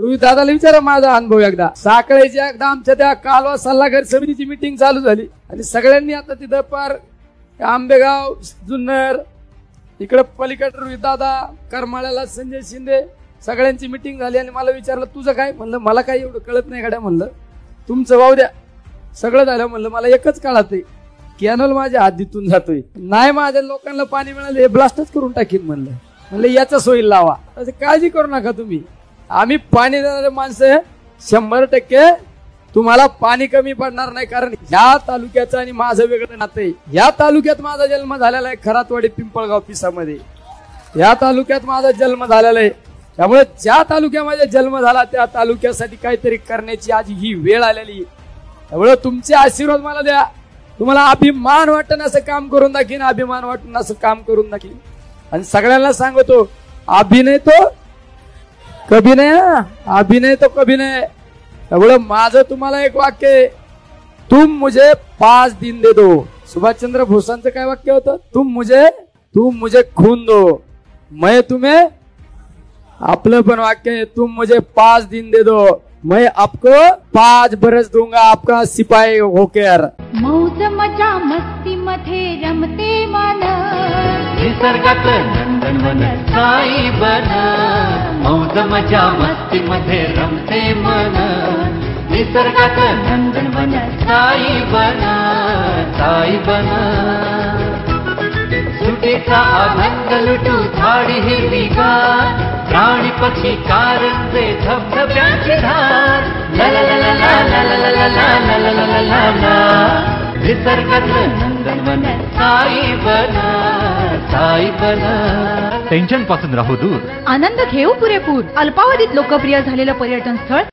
रोहित दादाला विचारा माझा अनुभव एकदा. साखळेच्या एकदा आमच्या त्या कालवा सल्लागार समितीची मिटिंग चालू झाली. आणि सगळ्यांनी आता तिथं पार आंबेगाव जुन्नर इकडे पलीकडे रोहित दादा करमाळ्याला संजय शिंदे सगळ्यांची मिटिंग झाली आणि मला विचारलं तुझं काय? म्हणलं मला काही एवढं कळत नाही गाड्या म्हणलं. तुमचं वाहू द्या. सगळं झालं म्हणलं मला एकच काळात आहे कॅनल माझ्या हद्दीतून जातोय. नाही माझ्या लोकांना पाणी मिळालं हे ब्लास्टच करून टाकीन म्हणलं. म्हणलं याचा सोयी लावा. असं काळजी करू नका तुम्ही. आम्ही पाणी देणारे माणसं शंभर टक्के तुम्हाला पाणी कमी पडणार नाही कारण ह्या तालुक्याचं आणि माझं वेगळं नातं आहे. या तालुक्यात माझा जन्म झालेला आहे खरातवाडी पिंपळगाव पिसामध्ये. या तालुक्यात माझा जन्म झालेला आहे. त्यामुळे ज्या तालुक्यामध्ये जन्म झाला त्या तालुक्यासाठी काहीतरी करण्याची आज ही वेळ आलेली आहे. त्यामुळे तुमचे आशीर्वाद मला द्या. तुम्हाला अभिमान वाटण असं काम करून दाखीन अभिमान वाटण असं काम करून दाखीन. आणि सगळ्यांना सांगतो अभिनय तो कभी नाही हा. अभिनय तो कभी नाही त्यामुळे माझं तुम्हाला एक वाक्य आहे. तुम मुझे पाच दिन दे दो. सुभाषचंद्र बोसांचं काय वाक्य होतं? तुम मुझे तुम मुझे खून दो. मैं तुम्हें आपलं पण वाक्य आहे. तुम मुझे पाच दिन दे दो. मैं आपको पाच बरस दूंगा. आपका सिपाही होकर मौज मजा मस्ती मध्ये रमते मन निसर्गात नंदनवन साई बन मौज मजा मस्ती मध्ये रमते मन निसर्गात नंदन बन साई बन साई बन सुटीचा आनंद लुटू झाडी हिरवीगार प्राणी पक्षी कारंजे धबधब्यांची धार ला ला ला ला ला ला ला ला ला ला ला ला ला ला ला निसर्गातलं नंदनवन साई बना साई बना टेन्शनपासून राहू दूर. आनंद घेऊ पुरेपूर. अल्पावधीत लोकप्रिय झालेलं पर्यटन स्थळ